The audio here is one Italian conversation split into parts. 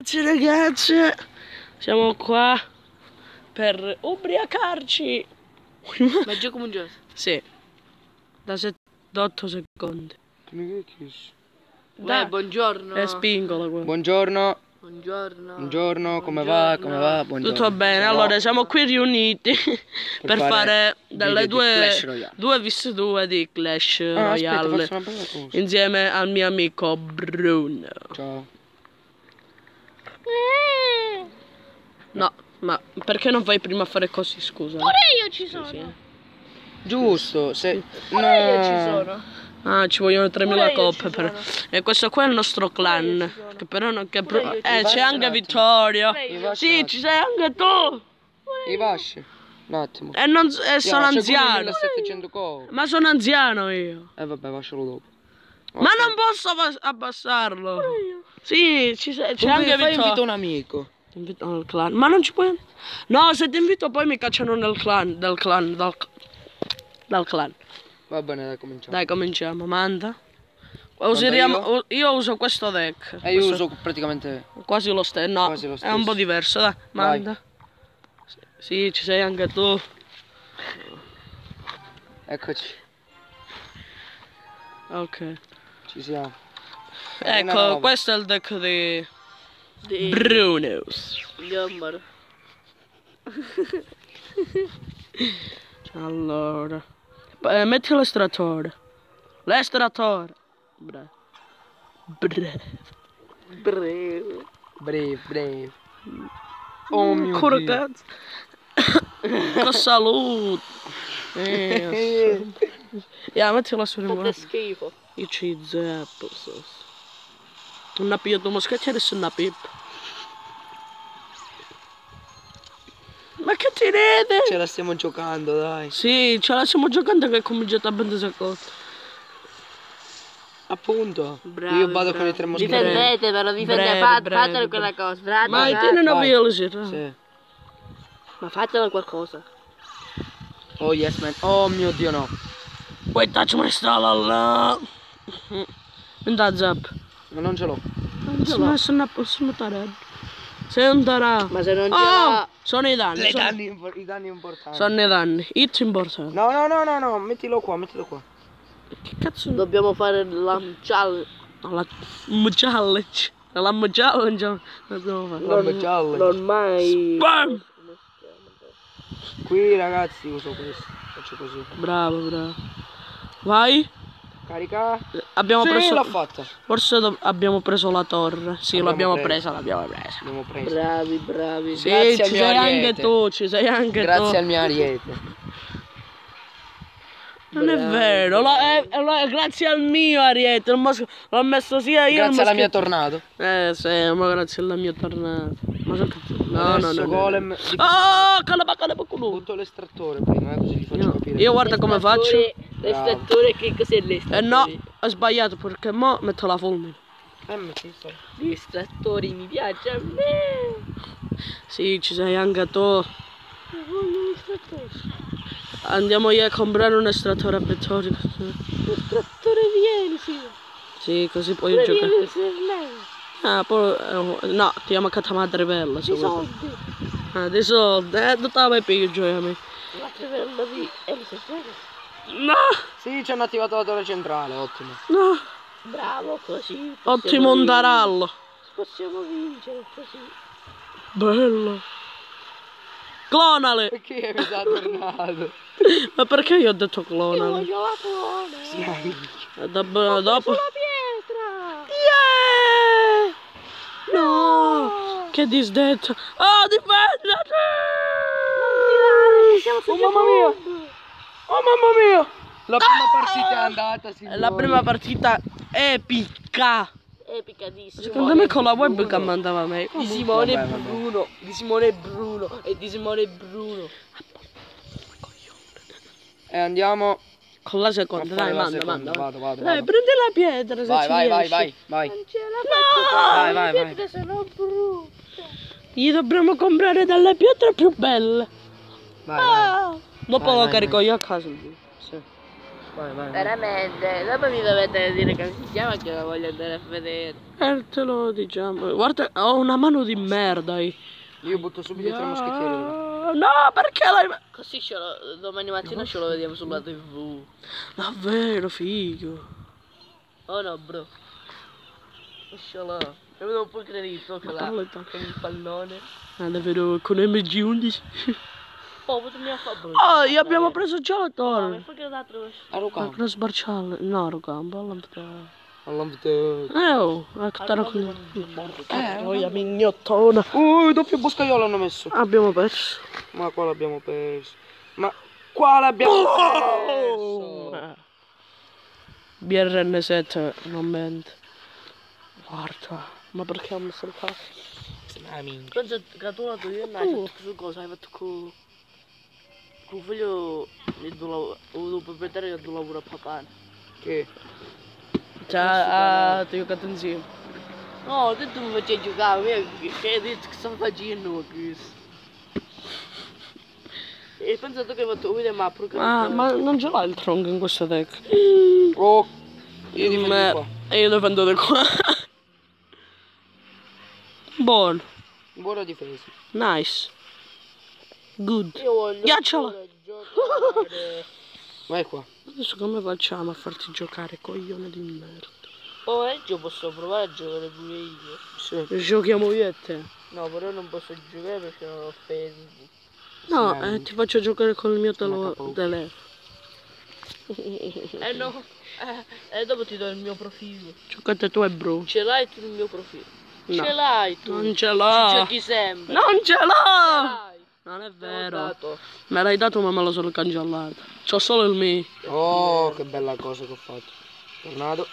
Ragazzi, ragazze, siamo qua per ubriacarci. Ma gioco come un gioco. Sì, da, set- da 8 secondi. Dai, Dai. buongiorno. E spingola qua. Buongiorno, Buongiorno. buongiorno, come va? Come va? Buongiorno. Tutto bene, allora siamo qui riuniti per, fare, fare delle due, Clash Royale. due vs 2 di Clash Ah, aspetta, Royale cosa. insieme al mio amico Bruno. Ciao. No, ma perché non vai prima a fare così, scusa? Pure io ci sono. Sì. Giusto, se... Pure io ci No. sono. Ah, ci vogliono 3.000 Pure io coppe per... E questo qua è il nostro clan. io. Che però non... Che Pure pro- io Eh, c'è anche. Vittorio. Pure io. Sì, ci sei anche tu. I vasci. Un attimo. E non... e sono anziano. 1700 coppe. Ma sono anziano io. Eh vabbè, vascialo dopo. Ma non posso abbas- abbassarlo. Sì, ci sei- c'è anche fai invito Vittorio. un amico. Ti invito nel clan. Ma non ci puoi... No, se ti invito poi mi cacciano nel clan. Del clan. Dal, dal clan. Va bene, dai, cominciamo. Dai, cominciamo. Manda. Usiamo- io? io uso questo deck. E Eh, io Questo- uso praticamente... Quasi lo stesso. No, Quasi lo è un stesso. po' diverso. Dai, Vai. manda. Sì, ci sei anche tu. Eccoci, Ok. ci siamo. Eh, Ecco, questo è il deck di Di Brunos. Gambaro. Allora. Eh, metti l'estratore. L'estratore. Bravo. Bravo. Breve. Brave, brave. Oh mio Ancora Dio. cazzo. Con salute. Eh, yeah, mettila su Fate rimane. schifo. Io ci zeppo. Non pigliato uno schiaccio adesso una pippa. Ma che ti ride? Ce la stiamo giocando, dai. Sì, ce la stiamo giocando che è cominciato a 20 secondi. Appunto. Bravi, Io vado con bravi. i tre moschettieri. Difendete, però difendete. Fate, fatelo quella cosa. Frate, Ma frate. tieni una vai. via sì. Ma fatelo qualcosa. Oh yes man. Oh mio dio no. Poi touch my stalla là. Andà zap. Ma non ce l'ho. Sono sono sono tared. Sei un tarato. Ma se non ce Oh, sono i danni. Le sono, danni, I danni importanti. sono i danni. Hit importante. No, no, no, no, no, mettilo qua, mettilo qua. Che cazzo? Dobbiamo fare la challenge. La challenge. La challenge. Dobbiamo fare. Robe gialle. Non mai... Bam! Qui ragazzi uso questo. Faccio così. Bravo, bravo. Vai. Carica. Abbiamo sì, preso. l'ho fatta. Forse do- abbiamo preso la torre. Sì, L'abbiamo l'abbiamo presa. l'abbiamo presa. Bravi, bravi. Sì, Grazie ci al mio sei anche ariete. tu, ci sei anche Grazie tu. al mio ariete. Non è vero, è- lo- è grazie al mio ariete, l'ho messo sia io Grazie alla mia tornado. Eh sì, ma grazie alla mia tornata. Ma so cazzo. No, no, Adesso no. no. golem. Di... Oh, calaba, calaba, culo. Butto l'estrattore prima, eh, così vi faccio Io, capire. io guarda come faccio. L'estrattore, che cos'è Eh l'estrattore? no, ho sbagliato perché mo metto la fulmine. Eh, metti sto. Gli estrattori mi piace a me. Sì, ci sei anche tu. Andiamo io a comprare un estrattore a Vittorio. L'estrattore vieni, sì. Sì, così puoi Pure giocare. vieni. Ah, poi... eh, no, ti chiamo a madre bella. se Di soldi. Ah, di soldi. Eh, dove vai peggio, a me? La trivella di... E il serlei. No, Sì, ci hanno attivato la torre centrale, ottimo. no. Bravo, così. Ottimo un tarallo. Possiamo vincere, così. Bello. Clonale. Perché mi sa tornato? Ma perché io ho detto Io clonale? voglio la clone. E dopo... dopo... La pietra. Yeah! No! Che disdetta! Oh, difendete! Siamo Oh mamma mia! Oh mamma mia! La prima partita è andata, È signori. la prima partita epica! Epicatissimo. Secondo me con la webcam andava meglio. Di Simone Vabbè, vabbè. Bruno. Di Simone Bruno. E di Simone Bruno. E andiamo Con la seconda, dai, la manda, seconda. manda. Vado, vado, Dai, vado. prendi la pietra se Vai, ci vai, vai, riesci. vai, vai. Non ce la faccio Vai, fare. vai, Le vai. pietre sono brutte. Gli dobbiamo comprare delle pietre più belle. Vai, vai. Dopo Vai, lo vai, carico io a casa. Sì. Vai, vai. Veramente. Dopo mi dovete dire come si chiama che la voglio andare a vedere. Eh, te lo diciamo. Guarda, ho una mano di merda. io. Io butto subito i tre moschettieri. Ah, No, perché l'hai... Così ce lo, domani mattina ce lo vediamo sulla tv. Davvero, figo. Oh no, bro. Lasciala. Non avevo poi credito che parla con il pallone. Ah, davvero, con MG11. Oh. Oh, io abbiamo preso già la torre. poi che l'altro... A Ma Rucam. cosa sbarciale? All'ambito. Eh, oh, ecco, t'era qui. Eh, oh, mignottona. Uh, doppio boscaiolo hanno messo. Abbiamo perso. Ma qua l'abbiamo perso. Ma qua l'abbiamo Oh! perso. Eh. BRN7 non mente. Guarda, ma perché ho messo il cazzo? Ah, tu la tua io hai fatto su cosa? Hai fatto con... tuo lavoro a papà. Che? Cioè, ah, ti ho giocato insieme. No, te tu mi facevi giocare, io che hai detto che stavo facendo questo. E hai pensato che hai fatto un video ma pure Ah, ma non ce l'ha il tronco in questo deck? Oh. Io difendo Me- qua. E io difendo da qua. Buono. Buona difesa. Nice. Good. Io voglio giocare. Vai qua. Adesso come facciamo a farti giocare, coglione di merda? Pomeriggio posso provare a giocare pure io. Sì. Giochiamo io e te. No, però non posso giocare perché non ho Facebook. No, eh, ti faccio giocare con il mio telefono. Eh no, eh, e dopo ti do il mio profilo. Giocate tu e bro. Ce l'hai tu il mio profilo? No. Ce l'hai tu. Non ce Ci l'ho. giochi sempre. Non ce l'ho. Non è vero. Me l'hai dato ma me lo sono cancellato. C'ho solo il mio. Oh, che bella cosa che ho fatto. Tornado.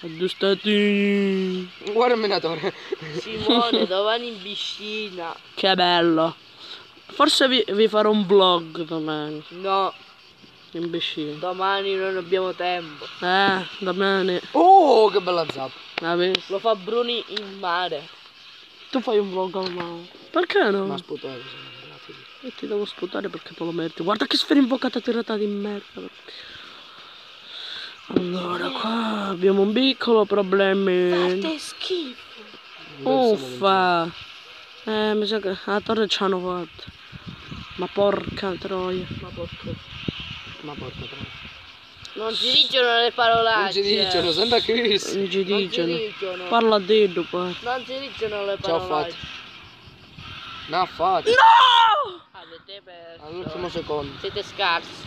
Aggiustati. Guarda il minatore. Simone, domani in piscina. Che bello. Forse vi, vi farò un vlog domani. No, In piscina. domani non abbiamo tempo. Eh, domani. Oh, che bella zappa. Lo fa Bruni in mare. Tu fai un vlog al mare. Perché no? Ma lì. E ti devo sputare perché te lo meriti. Guarda che sfera invocata tirata di merda. Allora, qua abbiamo un piccolo problema. Fate schifo. Uffa. Eh, mi sa che la torre ci hanno fatto. Ma porca troia. Ma porco. Ma porca troia. Non si dicono le parolacce. Non ci dicono, sembra Chris. Non ci dicono. Parla a Dio qua. Non si dicono le Ciao, parolacce. No, fate. No! Avete perso. All'ultimo secondo. Siete scarsi.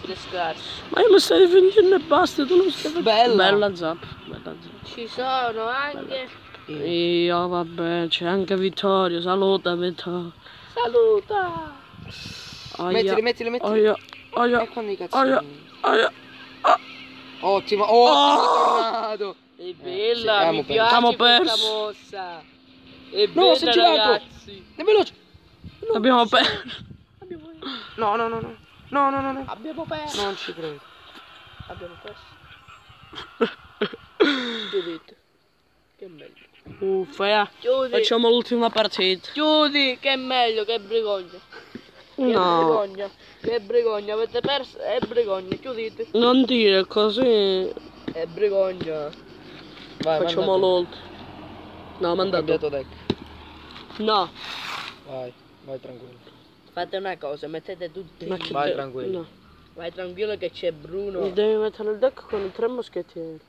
Siete scarsi. Ma io mi stai difendendo e basta, tu non stai facendo. Bella. Bella zap. Bella zap. Ci sono anche. Io vabbè, c'è anche Vittorio, saluta Vittorio. Saluta. Mettili, mettili, mettili. Oia, oia, E quando i. Ottimo, ottimo tornado. È bella, sì, mi piace Siamo questa mossa. È No, bella si è girato. È veloce. Abbiamo perso. No, no, no, no. No, no, no, no. Abbiamo perso. Non ci credo. Abbiamo perso. Chiudete. Che meglio. Uffa, eh. Chiudi. Facciamo l'ultima partita. Chiudi, che è meglio, che brigogna. Che No, brigogna. Che brigogna. Avete perso, è brigogna. Chiudete. non dire così. È brigogna. Vai, Facciamo l'ultimo. No, Ho mandato. cambiato deck. No. Vai, vai tranquillo. Fate una cosa, mettete tutti. Ma che Vai tranquillo. No. Vai tranquillo che c'è Bruno. Devi mettere il deck con i tre moschettieri.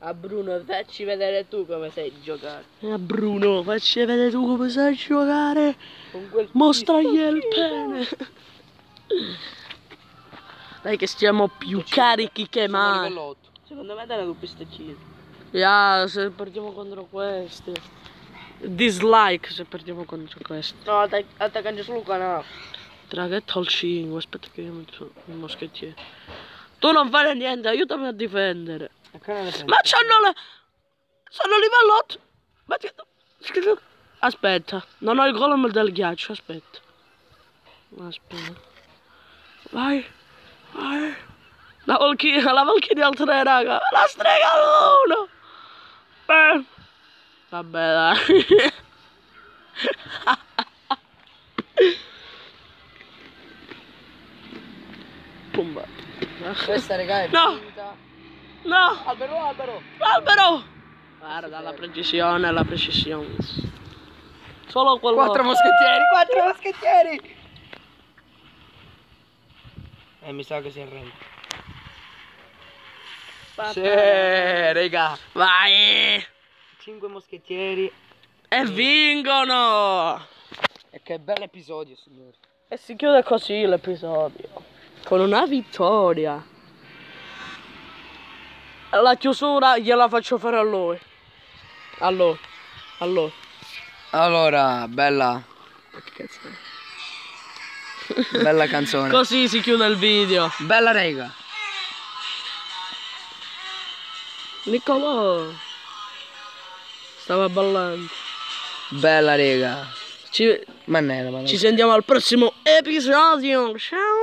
A Bruno, facci vedere tu come sai giocare. E a Bruno, facci vedere tu come sai giocare. Con quel Mostragli il pene. Dai che stiamo più carichi che Siamo a mai. livello 8. Secondo me dai due stecchini. Ya, se perdiamo contro questi. Dislike se perdiamo contro questi. No, atta- attaccando solo canale. Traghetto al 5, aspetta che io metto il moschettiere. Tu non fare niente, aiutami a difendere. Ma c'hanno le... Sono livello 8. Metti- Aspetta, non ho il golem del ghiaccio, aspetta. Aspetta. Vai, vai. La Valkyria, la Valkyria al 3, raga. La strega all'1. Eh. Vabbè, dai. Pumba. Questa regà è No. finta. No! Albero, albero. Albero! Guarda la precisione, la precisione. Solo quello. Quattro moschettieri, quattro moschettieri. Eh, mi sa che si arrende. Sì, regà. Vai! Cinque moschettieri. E vincono! E che bel episodio, signori. E si chiude così l'episodio. Con una vittoria. La chiusura gliela faccio fare a lui. A lui. A lui. Allora, bella, Che cazzo è? bella canzone. Così si chiude il video. bella rega. Niccolò. Stava ballando. Bella rega. Ci, Ma ne, ma ci sentiamo al prossimo episodio. Ciao.